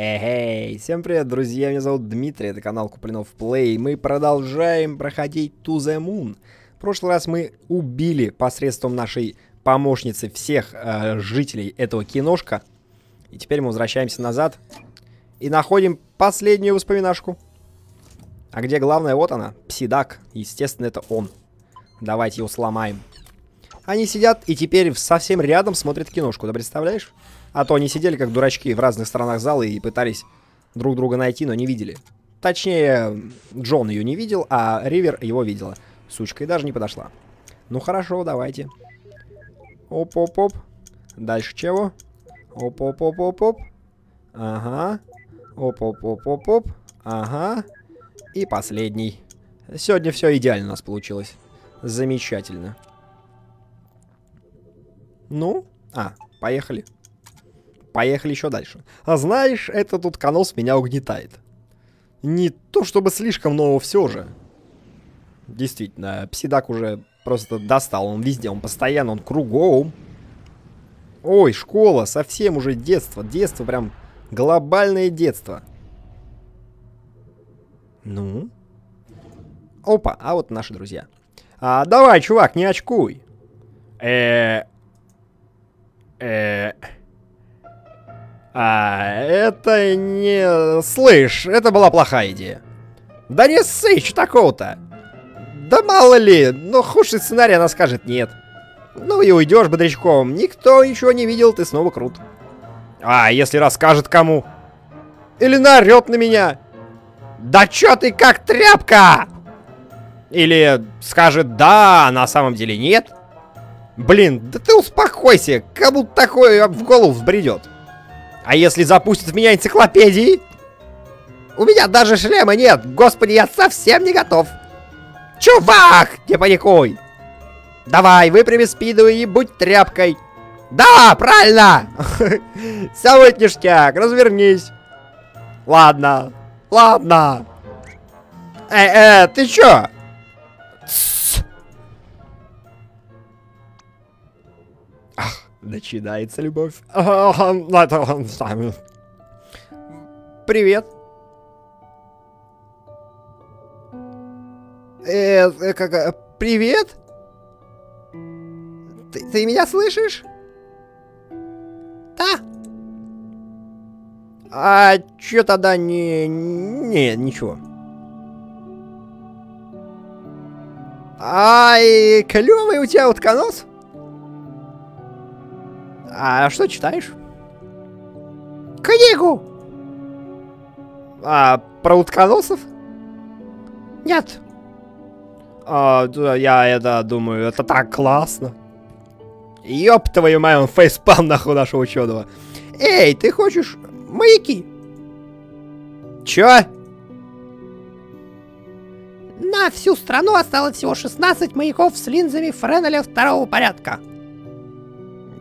Эй, всем привет, друзья, меня зовут Дмитрий, это канал Куплинов Плей, мы продолжаем проходить To The Moon. В прошлый раз мы убили посредством нашей помощницы всех э, жителей этого киношка, и теперь мы возвращаемся назад и находим последнюю воспоминашку. А где главное? Вот она, Псидак, естественно, это он. Давайте его сломаем. Они сидят и теперь совсем рядом смотрят киношку, ты представляешь? А то они сидели как дурачки в разных сторонах зала и пытались друг друга найти, но не видели. Точнее, Джон ее не видел, а Ривер его видела. Сучка и даже не подошла. Ну хорошо, давайте. Оп-оп-оп. Дальше чего? Оп-оп-оп-оп-оп. Ага. Оп-оп-оп-оп-оп. Ага. И последний. Сегодня все идеально у нас получилось. Замечательно. Ну, а, поехали. Поехали еще дальше. А знаешь, это тут конос меня угнетает. Не то чтобы слишком, но все же. Действительно, псидак уже просто достал. Он везде, он постоянно, он кругом. Ой, школа, совсем уже детство. Детство прям глобальное детство. Ну? Опа, а вот наши друзья. А, давай, чувак, не очкуй. Э, э, а, это не... Слышь, это была плохая идея. Да не ссы, что такого-то? Да мало ли, но худший сценарий она скажет нет. Ну и уйдешь бодрячком. Никто ничего не видел, ты снова крут. А, если расскажет кому? Или наорет на меня? Да чё ты как тряпка? Или скажет да, а на самом деле нет? Блин, да ты успокойся, кому такое в голову взбредет. А если запустит в меня энциклопедии? У меня даже шлема нет. Господи, я совсем не готов. Чувак, не паникуй. Давай, выпрями спину и будь тряпкой. Да, правильно. Все будет ништяк, развернись. Ладно, ладно. Э, э, ты чё? Начинается любовь. Привет. Э, э, как, э, привет? Ты, ты меня слышишь? Да. А чё тогда не... Не, ничего. Ай, клёвый у тебя утконос? А что читаешь? Книгу! А, про утконосов? Нет. А, я это думаю, это так классно. Ёб твою мою, он фейспам нахуй нашего ученого. Эй, ты хочешь маяки? Чё? На всю страну осталось всего 16 маяков с линзами Френеля второго порядка.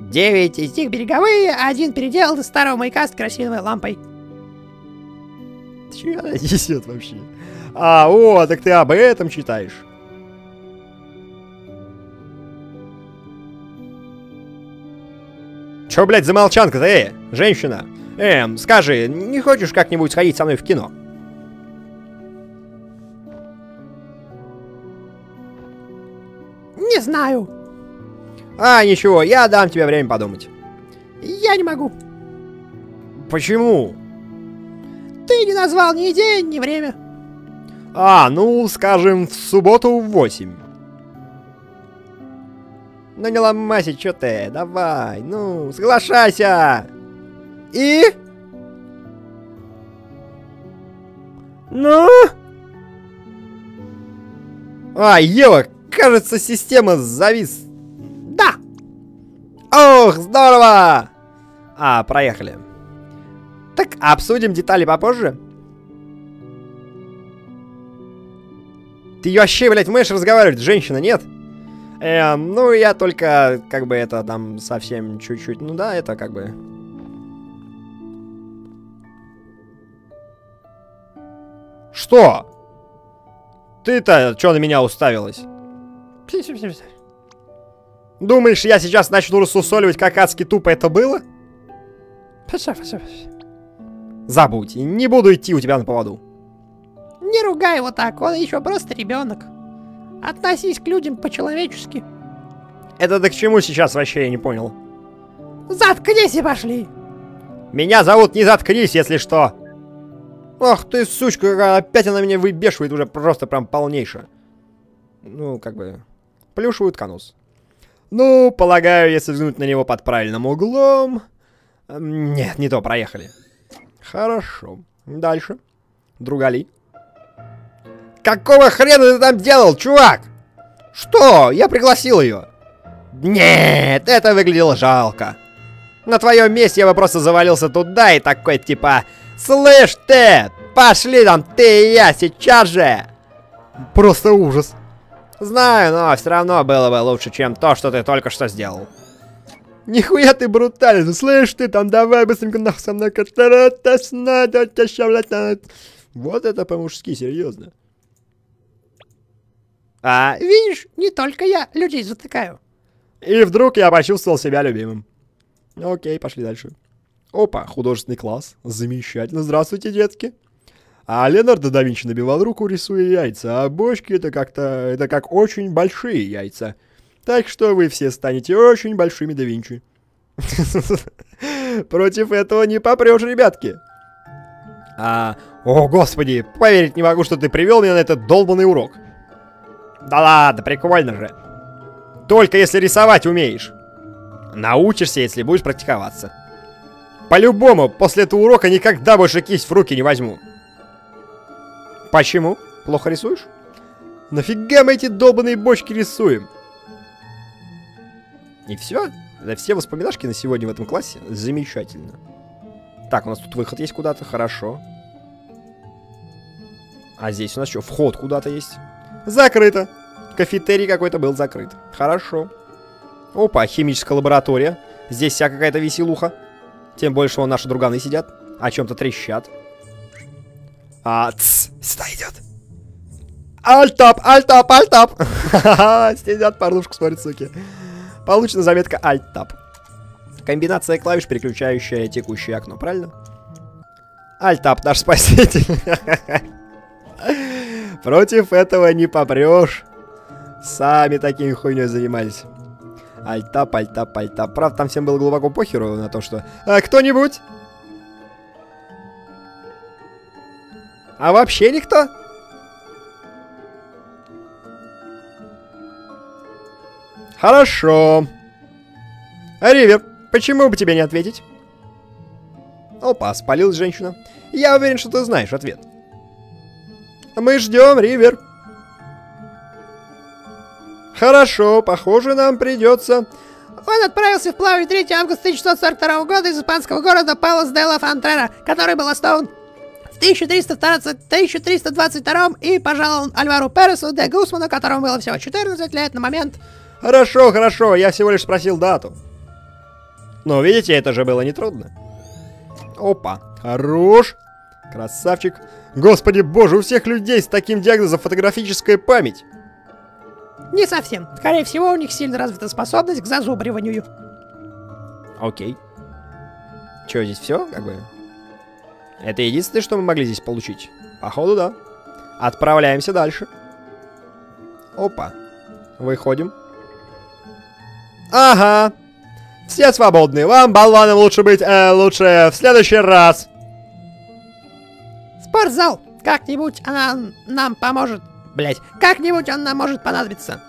Девять из них береговые, а один переделал из старого маяка с красивой лампой. Че она несет вообще? А, о, так ты об этом читаешь. Чё, блядь, за молчанка-то, э, женщина? Эм, скажи, не хочешь как-нибудь сходить со мной в кино? Не знаю. А, ничего, я дам тебе время подумать. Я не могу. Почему? Ты не назвал ни день, ни время. А, ну, скажем, в субботу в 8. Ну не ломайся, чё ты, давай, ну, соглашайся. И? Ну? А, Ева, кажется, система завис Ох, здорово! А, проехали. Так, обсудим детали попозже. Ты вообще, блядь, можешь разговаривать? Женщина, нет? Эм, ну, я только, как бы, это там совсем чуть-чуть. Ну да, это как бы... Что? Ты-то что на меня уставилась? Думаешь, я сейчас начну рассусоливать, как адски тупо это было? Забудь, не буду идти у тебя на поводу. Не ругай его так, он еще просто ребенок. Относись к людям по-человечески. Это ты к чему сейчас вообще, я не понял. Заткнись и пошли. Меня зовут не заткнись, если что. Ах ты, сучка, опять она меня выбешивает уже просто прям полнейше. Ну, как бы, плюшевый утконос. Ну, полагаю, если взглянуть на него под правильным углом... Нет, не то, проехали. Хорошо. Дальше. Другали. Какого хрена ты там делал, чувак? Что? Я пригласил ее. Нет, это выглядело жалко. На твоем месте я бы просто завалился туда и такой типа... Слышь ты, пошли там ты и я сейчас же. Просто ужас. Знаю, но все равно было бы лучше, чем то, что ты только что сделал. Нихуя ты брутальный, слышь ты там, давай быстренько нахуй со мной Вот это по-мужски, серьезно. А, видишь, не только я людей затыкаю. И вдруг я почувствовал себя любимым. Окей, пошли дальше. Опа, художественный класс. Замечательно. Здравствуйте, детки. А Леонардо да Винчи набивал руку, рисуя яйца, а бочки это как-то... это как очень большие яйца. Так что вы все станете очень большими да Винчи. Против этого не попрешь, ребятки. А, о, господи, поверить не могу, что ты привел меня на этот долбанный урок. Да ладно, прикольно же. Только если рисовать умеешь. Научишься, если будешь практиковаться. По-любому, после этого урока никогда больше кисть в руки не возьму. Почему? Плохо рисуешь? Нафига мы эти долбанные бочки рисуем? И все? Это все воспоминашки на сегодня в этом классе? Замечательно. Так, у нас тут выход есть куда-то, хорошо. А здесь у нас что, вход куда-то есть? Закрыто. Кафетерий какой-то был закрыт. Хорошо. Опа, химическая лаборатория. Здесь вся какая-то веселуха. Тем больше вон наши друганы сидят. О чем-то трещат. А, тс, сюда идет. Альтап, альтап, альтап. Сидят, порнушку смотрят, суки. Получена заметка альтап. Комбинация клавиш, переключающая текущее окно, правильно? Альтап, наш спаситель. Против этого не попрешь. Сами такими хуйней занимались. Альтап, альтап, альтап. Правда, там всем было глубоко похеру на то, что... А, Кто-нибудь? А вообще никто? Хорошо. Ривер, почему бы тебе не ответить? Опа, спалилась женщина. Я уверен, что ты знаешь ответ. Мы ждем, Ривер. Хорошо, похоже, нам придется... Он отправился в плавание 3 августа 1642 года из испанского города Палос де ла Фонтрера, который был основан в 1322 и пожалован Альвару Пересу де Гусману, которому было всего 14 лет на момент... Хорошо, хорошо, я всего лишь спросил дату. Но видите, это же было нетрудно. Опа, хорош. Красавчик. Господи боже, у всех людей с таким диагнозом фотографическая память. Не совсем. Скорее всего, у них сильно развита способность к зазубриванию. Окей. Че, здесь все, как бы? Это единственное, что мы могли здесь получить? Походу, да. Отправляемся дальше. Опа. Выходим. Ага. Все свободны. Вам, болванам, лучше быть, э, лучше в следующий раз. Спортзал. Как-нибудь она нам поможет Блять, как-нибудь он нам может понадобиться.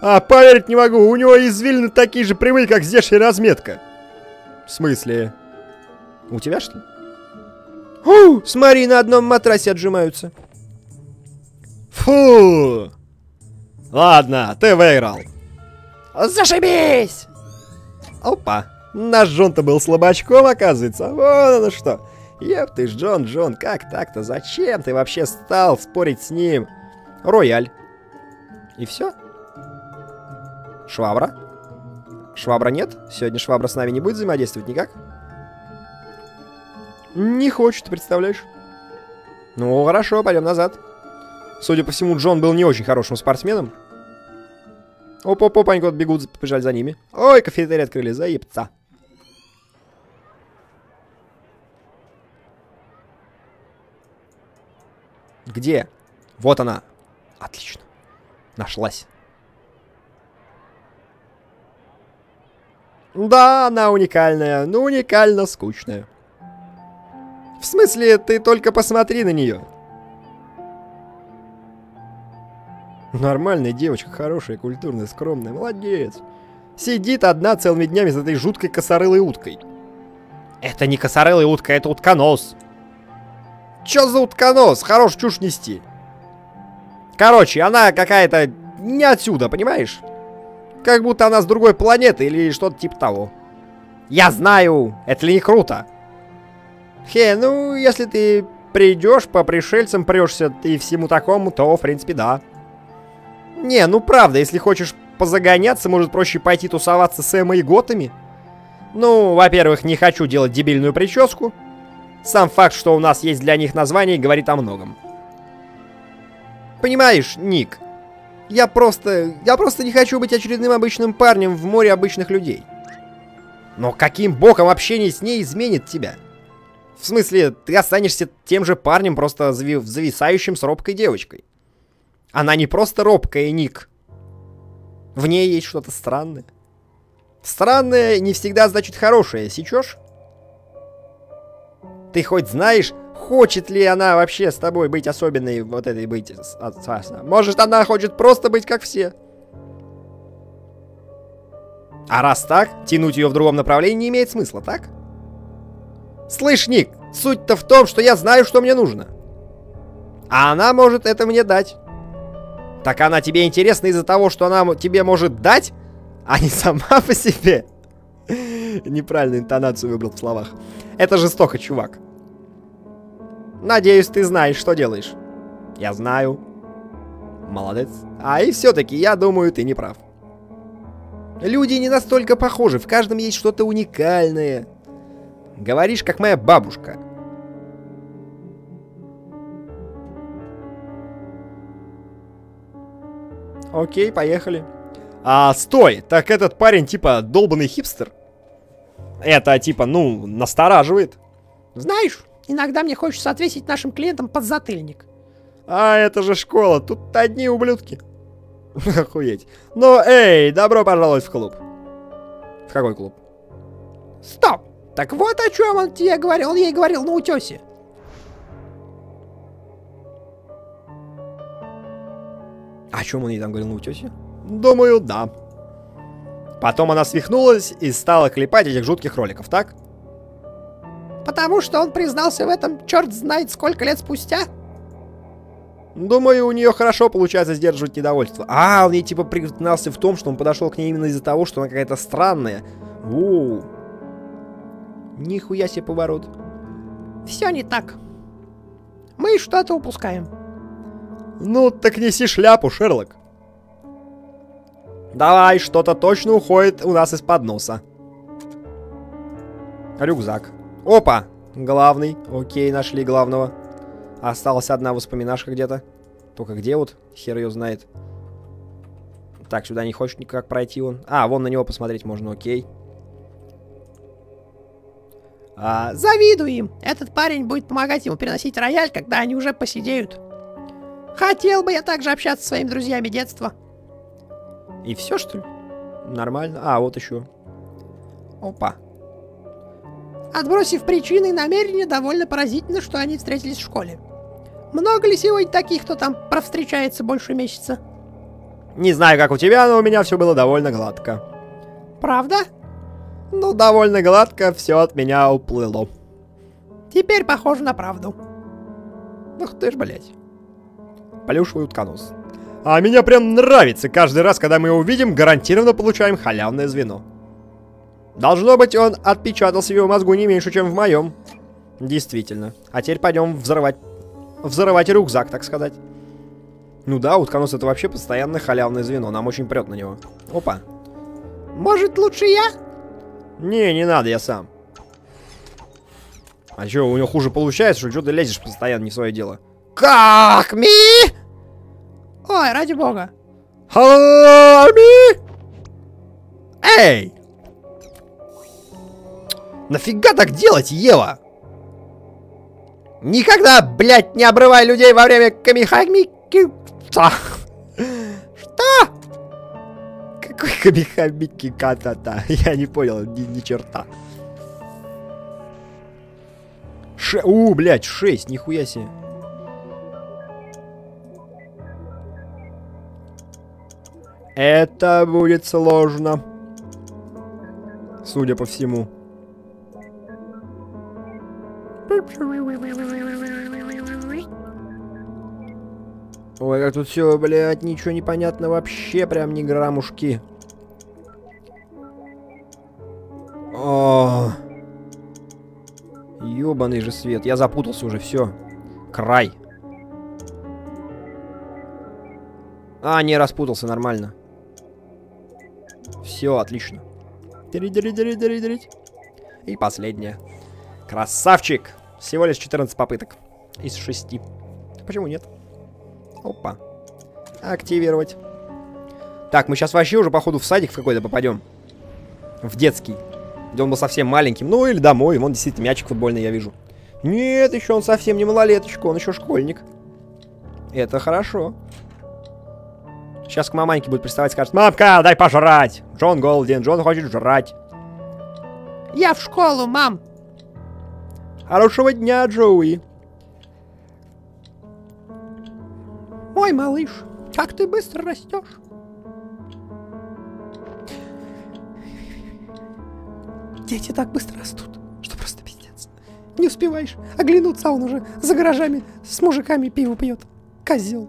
А, поверить не могу, у него извилины такие же прямые, как здешняя разметка. В смысле? У тебя, что ли? Фу, смотри, на одном матрасе отжимаются. Фу! Ладно, ты выиграл. Зашибись! Опа, наш Джон-то был слабачком, оказывается. Вот оно что. Еп ты ж, Джон, Джон, как так-то? Зачем ты вообще стал спорить с ним? рояль. И все? Швабра? Швабра нет? Сегодня швабра с нами не будет взаимодействовать никак? Не хочет, представляешь? Ну, хорошо, пойдем назад. Судя по всему, Джон был не очень хорошим спортсменом. Оп-оп-оп, они куда-то бегут, побежали за ними. Ой, кафетерий открыли, заебца. Где? Вот она. Отлично. Нашлась. Да, она уникальная, но уникально скучная. В смысле, ты только посмотри на нее. Нормальная девочка, хорошая, культурная, скромная, молодец. Сидит одна целыми днями с этой жуткой косорылой уткой. Это не косорылая утка, это утконос. Чё за утконос? Хорош чушь нести. Короче, она какая-то не отсюда, понимаешь? Как будто она с другой планеты или что-то типа того. Я знаю, это ли не круто? Хе, ну, если ты придешь по пришельцам, прешься и всему такому, то, в принципе, да. Не, ну правда, если хочешь позагоняться, может проще пойти тусоваться с Эмой и Готами? Ну, во-первых, не хочу делать дебильную прическу. Сам факт, что у нас есть для них название, говорит о многом. Понимаешь, Ник, я просто... Я просто не хочу быть очередным обычным парнем в море обычных людей. Но каким боком общение с ней изменит тебя? В смысле, ты останешься тем же парнем, просто зави зависающим с робкой девочкой. Она не просто робкая, Ник. В ней есть что-то странное. Странное не всегда значит хорошее, сечешь? Ты хоть знаешь, хочет ли она вообще с тобой быть особенной, вот этой быть... Может, она хочет просто быть как все? А раз так, тянуть ее в другом направлении не имеет смысла, так? Слышь, Ник, суть-то в том, что я знаю, что мне нужно. А она может это мне дать. Так она тебе интересна из-за того, что она тебе может дать, а не сама по себе. Неправильную интонацию выбрал в словах. Это жестоко, чувак. Надеюсь, ты знаешь, что делаешь. Я знаю. Молодец. А и все-таки, я думаю, ты не прав. Люди не настолько похожи, в каждом есть что-то уникальное. Говоришь, как моя бабушка. Окей, поехали. А, стой! Так этот парень типа долбанный хипстер? Это типа, ну, настораживает. Знаешь, иногда мне хочется отвесить нашим клиентам под затыльник. А, это же школа, тут одни ублюдки. Охуеть. Ну, эй, добро пожаловать в клуб. В какой клуб? Стоп! Так вот о чем он тебе говорил, он ей говорил на утесе. О чем он ей там говорил на утесе? Думаю, да. Потом она свихнулась и стала клепать этих жутких роликов, так? Потому что он признался в этом черт знает сколько лет спустя. Думаю, у нее хорошо получается сдерживать недовольство. А, он ей типа признался в том, что он подошел к ней именно из-за того, что она какая-то странная. Воу. Нихуя себе поворот. Все не так. Мы что-то упускаем. Ну, так неси шляпу, Шерлок. Давай, что-то точно уходит у нас из-под носа. Рюкзак. Опа! Главный. Окей, нашли главного. Осталась одна воспоминашка где-то. Только где вот? Хер ее знает. Так, сюда не хочет никак пройти он. А, вон на него посмотреть можно, окей. А, завидую им. Этот парень будет помогать ему переносить рояль, когда они уже посидеют. Хотел бы я также общаться со своими друзьями детства. И все, что ли? Нормально. А, вот еще. Опа. Отбросив причины и намерения, довольно поразительно, что они встретились в школе. Много ли сегодня таких, кто там провстречается больше месяца? Не знаю, как у тебя, но у меня все было довольно гладко. Правда? Ну, довольно гладко все от меня уплыло. Теперь похоже на правду. Ух ты ж, блядь. Плюшевый утконос. А меня прям нравится. Каждый раз, когда мы его увидим, гарантированно получаем халявное звено. Должно быть, он отпечатался в его мозгу не меньше, чем в моем. Действительно. А теперь пойдем взрывать... Взрывать рюкзак, так сказать. Ну да, утконос это вообще постоянное халявное звено. Нам очень прет на него. Опа. Может, лучше я? Не, не надо, я сам. А что, у него хуже получается, что, что ты лезешь постоянно не в свое дело? Как ми? Ой, ради бога. Хами! Эй! Нафига так делать, Ева? Никогда, блядь, не обрывай людей во время камихамики... Какой камихамики ката-то? Я не понял, ни, ни черта. Ше... У, блядь, 6, нихуя себе. Это будет сложно. Судя по всему. Ой, как тут все, блядь, ничего не понятно вообще, прям ни граммушки. О, Ёбаный же свет, я запутался уже, все. Край. А, не распутался, нормально. Все, отлично. И последняя. Красавчик! Всего лишь 14 попыток. Из 6. Почему нет? Опа. Активировать. Так, мы сейчас вообще уже, походу, в садик в какой-то попадем. В детский. Где он был совсем маленьким. Ну, или домой. Вон действительно мячик футбольный я вижу. Нет, еще он совсем не малолеточка. Он еще школьник. Это хорошо. Сейчас к маманьке будет приставать скажет, «Мамка, дай пожрать! Джон голоден, Джон хочет жрать!» «Я в школу, мам!» «Хорошего дня, Джоуи!» «Ой, малыш, как ты быстро растешь!» Дети так быстро растут, что просто пиздец. Не успеваешь оглянуться, а он уже за гаражами с мужиками пиво пьет. Козел.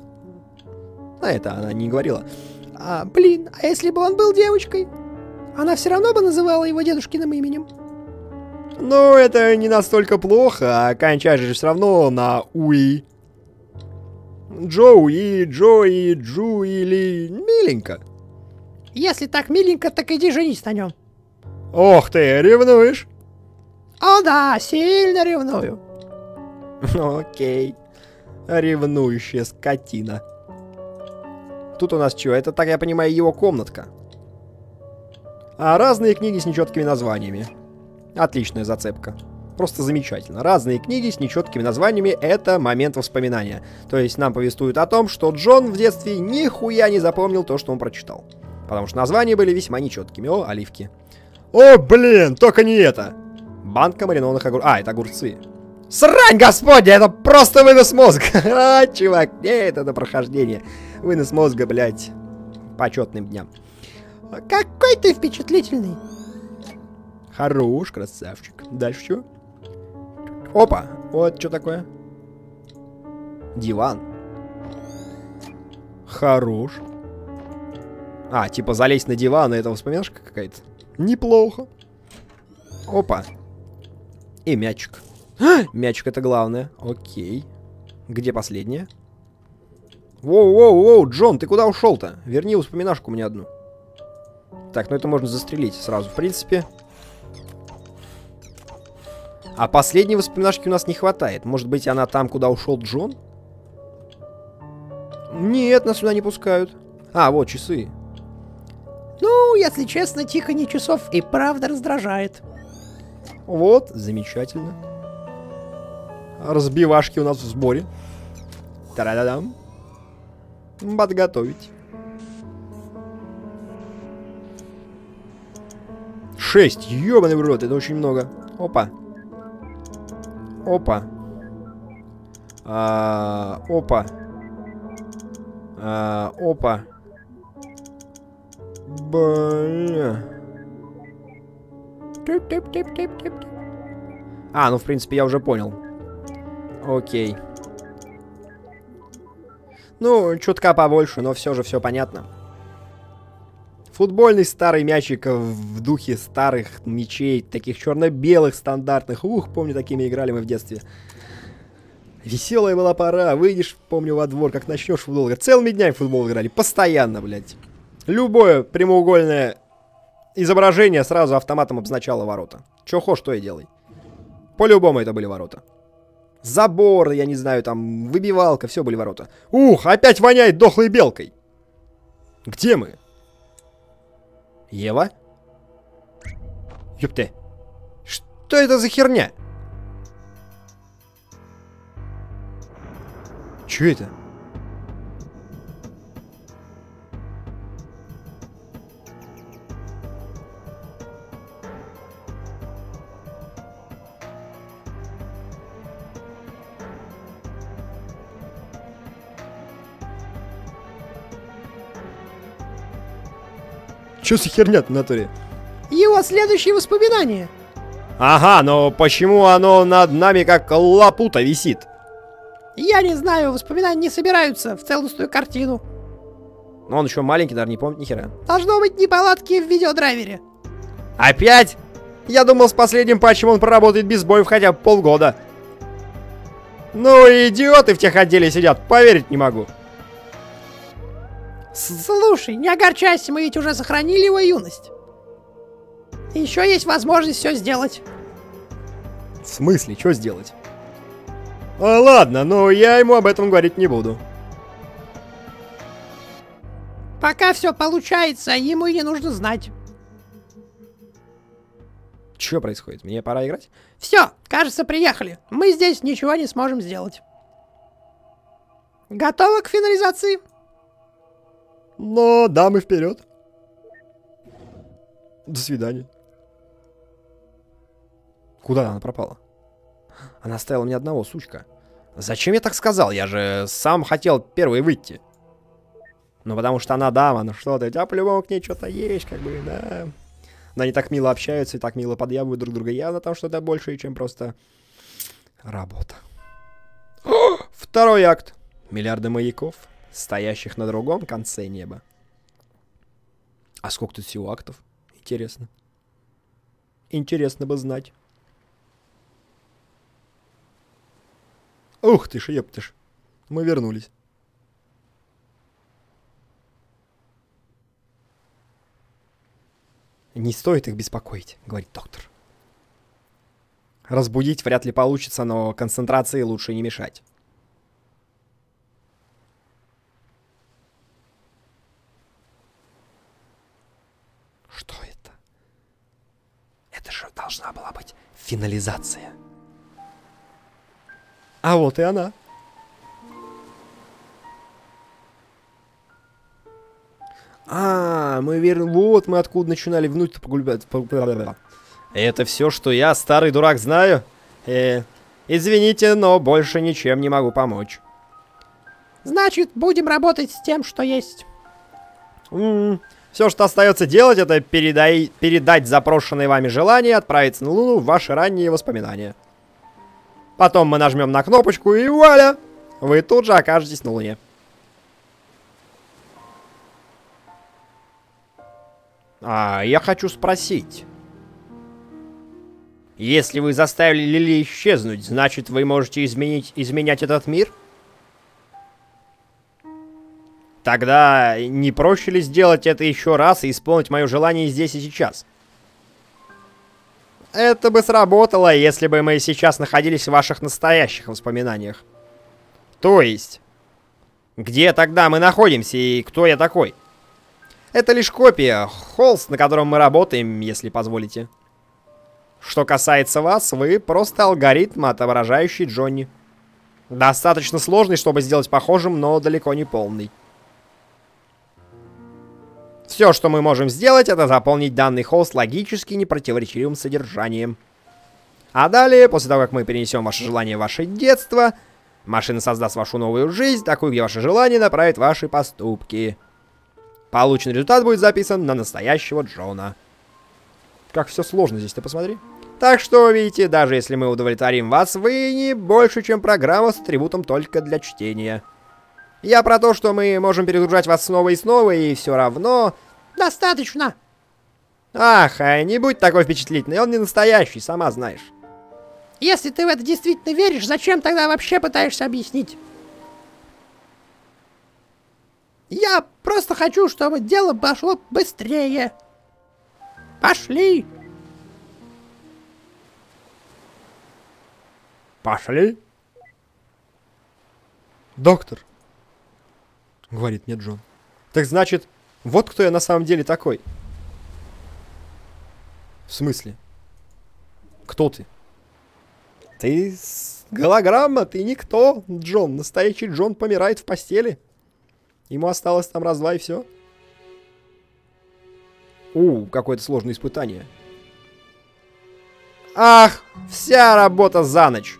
А это она не говорила. А, блин, а если бы он был девочкой? Она все равно бы называла его дедушкиным именем. Ну, это не настолько плохо, а кончаешь же все равно на Уи. Джоуи, Джои, Джуили, миленько. Если так миленько, так иди женись на нем. Ох ты, ревнуешь? О да, сильно ревную. Окей. Ревнующая скотина. Тут у нас что? Это, так я понимаю, его комнатка. А разные книги с нечеткими названиями. Отличная зацепка. Просто замечательно. Разные книги с нечеткими названиями — это момент воспоминания. То есть нам повествуют о том, что Джон в детстве нихуя не запомнил то, что он прочитал. Потому что названия были весьма нечеткими. О, оливки. О, блин, только не это. Банка маринованных огурцов. А, это огурцы. Срань, господи, это просто вынос мозга. а, чувак, нет, это прохождение. Вынос мозга, блядь, почетным дням. Какой ты впечатлительный. Хорош, красавчик. Дальше что? Опа, вот что такое. Диван. Хорош. А, типа залезть на диван, это воспоминашка какая-то? Неплохо. Опа. И мячик. мячик это главное. Окей. Где последняя? Воу-воу-воу, Джон, ты куда ушел-то? Верни воспоминашку мне одну. Так, ну это можно застрелить сразу. В принципе... А последней воспоминашки у нас не хватает. Может быть, она там, куда ушел Джон? Нет, нас сюда не пускают. А, вот часы. Ну, если честно, тиканье часов и правда раздражает. Вот, замечательно. Разбивашки у нас в сборе. Та-да-дам. Подготовить. Шесть. Ёбаный в рот, это очень много. Опа. Опа. А, опа. А, опа. Бля. А, ну в принципе я уже понял. Окей. Ну, чутка побольше, но все же все понятно. Футбольный старый мячик в духе старых мячей, таких черно-белых стандартных. Ух, помню, такими играли мы в детстве. Веселая была пора. Выйдешь, помню, во двор, как начнешь футбол. Целыми днями футбол играли. Постоянно, блядь. Любое прямоугольное изображение сразу автоматом обозначало ворота. Чё хошь, то и делай. По-любому это были ворота. Забор, я не знаю, там, выбивалка, все были ворота. Ух, опять воняет дохлой белкой. Где мы? Ева? Ёпты. Что это за херня? Чё это? Чё за херня в натуре? Его следующие воспоминания. Ага, но почему оно над нами как лапута висит? Я не знаю, воспоминания не собираются в целостную картину. Но он еще маленький, даже не помнит ни хера. Должно быть неполадки в видеодрайвере. Опять? Я думал, с последним патчем он проработает без боев хотя бы полгода. Ну, идиоты в тех отделе сидят, поверить не могу. Слушай, не огорчайся, мы ведь уже сохранили его юность. Еще есть возможность все сделать. В смысле, что сделать? А, ладно, но я ему об этом говорить не буду. Пока все получается, ему и не нужно знать. Что происходит? Мне пора играть? Все, кажется, приехали. Мы здесь ничего не сможем сделать. Готовы к финализации? Но дамы вперед. До свидания. Куда она пропала? Она оставила мне одного, сучка. Зачем я так сказал? Я же сам хотел первый выйти. Ну, потому что она дама, ну что ты, у по-любому к ней что-то есть, как бы, да. Но они так мило общаются и так мило подъявывают друг друга. Явно там что-то большее, чем просто работа. О, второй акт. Миллиарды маяков, стоящих на другом конце неба. А сколько тут всего актов? Интересно. Интересно бы знать. Ух ты ж, ептыш. Мы вернулись. Не стоит их беспокоить, говорит доктор. Разбудить вряд ли получится, но концентрации лучше не мешать. Что это? Это же должна была быть финализация. А вот и она. А, мы верно... Вот мы откуда начинали внутрь погулять. Это все, что я, старый дурак, знаю? Э, извините, но больше ничем не могу помочь. Значит, будем работать с тем, что есть. М-м, все, что остается делать, это передай... передать запрошенные вами желания отправиться на Луну в ваши ранние воспоминания. Потом мы нажмем на кнопочку и вуаля! Вы тут же окажетесь на Луне. А, я хочу спросить. Если вы заставили Лили исчезнуть, значит вы можете изменить, изменять этот мир? Тогда не проще ли сделать это еще раз и исполнить мое желание здесь и сейчас? Это бы сработало, если бы мы сейчас находились в ваших настоящих воспоминаниях. То есть, где тогда мы находимся и кто я такой? Это лишь копия, холст, на котором мы работаем, если позволите. Что касается вас, вы просто алгоритм, отображающий Джонни. Достаточно сложный, чтобы сделать похожим, но далеко не полный. Все, что мы можем сделать, это заполнить данный холст логически непротиворечивым содержанием. А далее, после того, как мы перенесем ваше желание в ваше детство, машина создаст вашу новую жизнь, такую, где ваше желание направит ваши поступки. Полученный результат будет записан на настоящего Джона. Как все сложно здесь, ты посмотри. Так что, видите, даже если мы удовлетворим вас, вы не больше, чем программа с атрибутом только для чтения. Я про то, что мы можем перегружать вас снова и снова, и все равно... Достаточно. Ах, а не будь такой впечатлительный, он не настоящий, сама знаешь. Если ты в это действительно веришь, зачем тогда вообще пытаешься объяснить? Я просто хочу, чтобы дело пошло быстрее. Пошли. Пошли. Доктор, говорит мне Джон. Так значит, вот кто я на самом деле такой. В смысле? Кто ты? Ты Голограмма, ты никто, Джон. Настоящий Джон помирает в постели. Ему осталось там раз-два и все. У, какое-то сложное испытание. Ах, вся работа за ночь.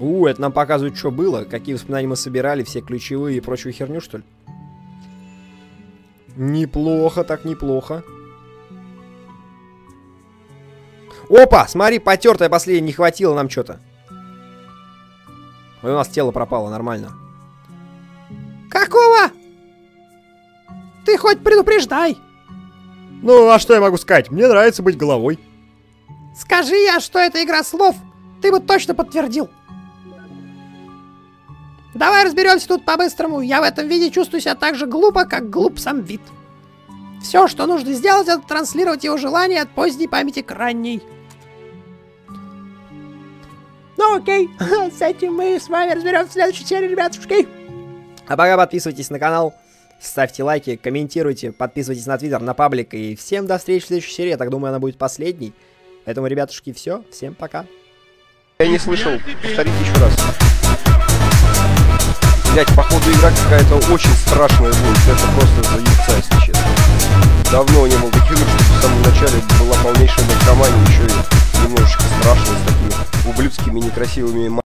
У, это нам показывает, что было, какие воспоминания мы собирали, все ключевые и прочую херню, что ли? Неплохо, так неплохо. Опа, смотри, потертая последняя, не хватило нам что-то. У нас тело пропало, нормально. Какого? Ты хоть предупреждай. Ну, а что я могу сказать? Мне нравится быть головой. Скажи я, что это игра слов, ты бы точно подтвердил. Давай разберемся тут по-быстрому. Я в этом виде чувствую себя так же глупо, как глуп сам вид. Все, что нужно сделать, это транслировать его желание от поздней памяти к ранней. Ну окей, с этим мы с вами разберемся в следующей серии, ребятушки. А пока подписывайтесь на канал, ставьте лайки, комментируйте, подписывайтесь на твиттер, на паблик. И всем до встречи в следующей серии. Я так думаю, она будет последней. Поэтому, ребятушки, все. Всем пока. Я не слышал. Повторите еще раз. Блять, походу игра какая-то очень страшная будет. Это просто за яйца, если честно. Давно не был таких игр, что в самом начале была полнейшая наркомания, еще и немножечко страшная, с такими ублюдскими некрасивыми